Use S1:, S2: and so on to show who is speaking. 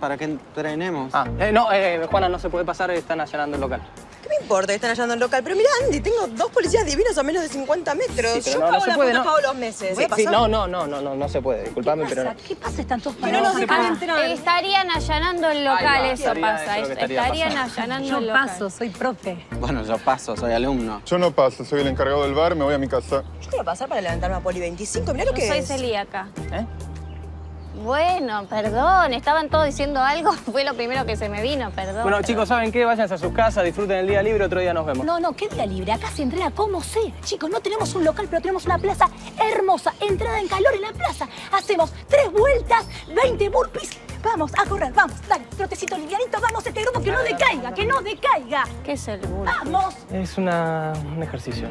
S1: para que entrenemos.
S2: Ah, eh, no, eh, Juana, no se puede pasar, están allanando el local.
S3: ¿Qué me importa que están allanando el local? Pero mira, Andy, tengo dos policías divinos a menos de 50 metros.
S2: Sí, pero
S3: Yo
S2: no, no
S3: pago
S2: se
S3: la
S2: puede, ¿no?
S3: los meses.
S2: No, no, no, no, no, no se puede, disculpame, pero no.
S4: ¿Qué pasa? Están todos
S3: no
S4: parados.
S5: Estarían allanando el local,
S2: va,
S5: eso
S2: estaría-
S5: pasa.
S2: eso estaría
S5: estarían
S2: pasando.
S5: allanando
S4: Yo
S5: el local.
S4: paso, soy profe.
S1: Bueno, yo paso, soy alumno.
S6: Yo no paso, soy el encargado del bar, me voy a mi casa.
S3: Yo voy a pasar para levantarme a Poli 25. Mirá lo que
S5: soy
S3: es.
S5: celíaca.
S2: ¿Eh?
S5: Bueno, perdón, estaban todos diciendo algo, fue lo primero que se me vino, perdón.
S2: Bueno,
S5: perdón.
S2: chicos, ¿saben qué? Váyanse a sus casas, disfruten el día libre, otro día nos vemos.
S4: No, no, qué día libre. Acá se entrena como sea. Chicos, no tenemos un local, pero tenemos una plaza hermosa. Entrada en calor en la plaza. Hacemos tres vueltas, 20 burpees. Vamos a correr, vamos. Dale, trotecito livianito, vamos este grupo que no decaiga, que no decaiga.
S5: ¿Qué es el bullying?
S4: Vamos.
S2: Es una, un ejercicio.